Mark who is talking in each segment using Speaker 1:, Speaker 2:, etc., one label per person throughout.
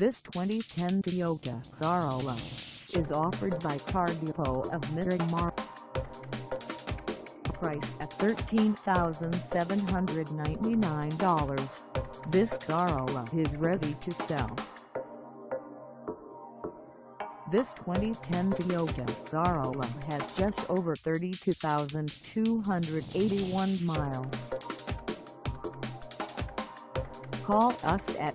Speaker 1: This 2010 Toyota Corolla is offered by Car Depot of Miramar. Price at $13,799. This Corolla is ready to sell. This 2010 Toyota Corolla has just over 32,281 miles. Call us at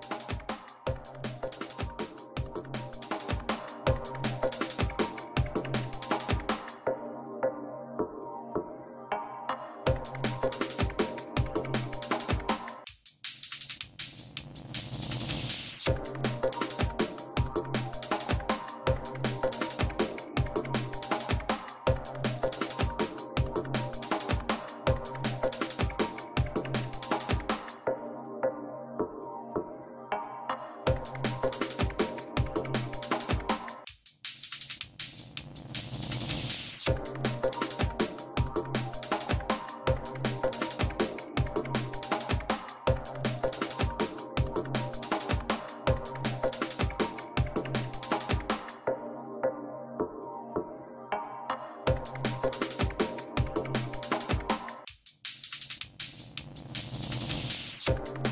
Speaker 2: Thank